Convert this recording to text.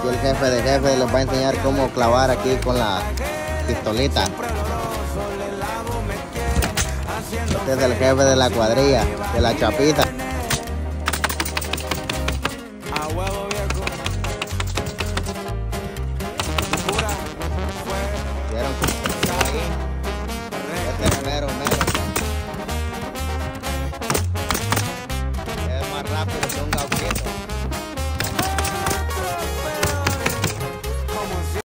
Aquí el jefe de jefe les va a enseñar cómo clavar aquí con la pistolita. Este es el jefe de la cuadrilla, de la chapita. Este rápido, que un